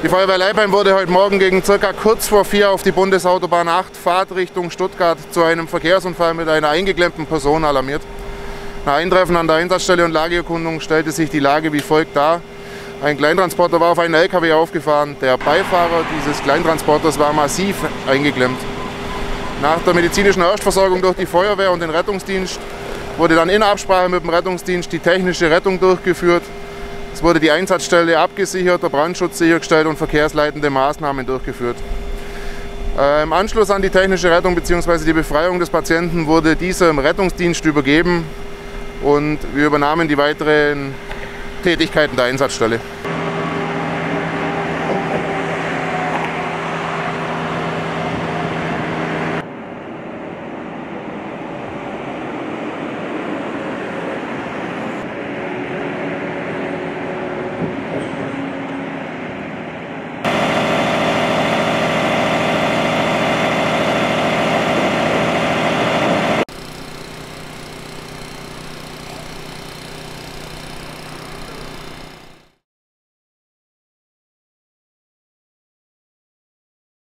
Die Feuerwehr Leipheim wurde heute Morgen gegen circa kurz vor vier auf die Bundesautobahn 8 Fahrt Richtung Stuttgart zu einem Verkehrsunfall mit einer eingeklemmten Person alarmiert. Nach Eintreffen an der Einsatzstelle und Lageerkundung stellte sich die Lage wie folgt dar. Ein Kleintransporter war auf einen LKW aufgefahren. Der Beifahrer dieses Kleintransporters war massiv eingeklemmt. Nach der medizinischen Erstversorgung durch die Feuerwehr und den Rettungsdienst wurde dann in Absprache mit dem Rettungsdienst die technische Rettung durchgeführt. Es wurde die Einsatzstelle abgesichert, der Brandschutz sichergestellt und verkehrsleitende Maßnahmen durchgeführt. Äh, Im Anschluss an die technische Rettung bzw. die Befreiung des Patienten wurde dieser im Rettungsdienst übergeben und wir übernahmen die weiteren Tätigkeiten der Einsatzstelle.